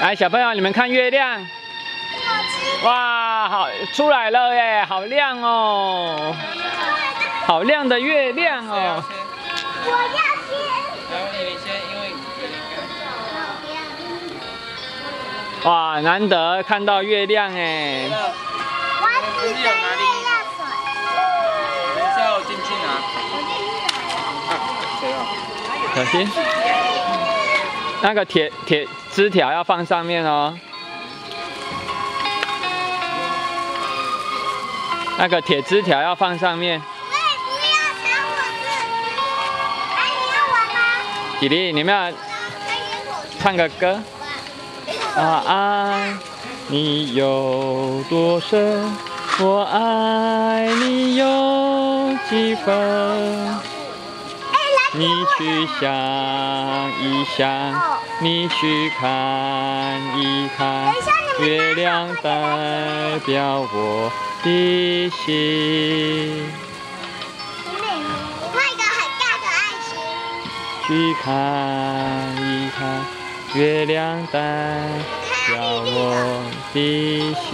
来，小朋友，你们看月亮。哇，好出来了耶，好亮哦，好亮的月亮哦。我要先。然后你先，因为哇，难得看到月亮哎。我只在月亮水。等一下我进去拿。我进去拿。啊，谁啊？小心，那个铁铁枝条要放上面哦。那个铁枝条要放上面。喂，不要抢我的！哎，你要玩吗？弟弟，你们要唱个歌。啊，爱你有多深，我爱你有几分。你去想一想，你去看一看，月亮代表我的心。画一个很大的爱心。去看一看，月亮代表我的心。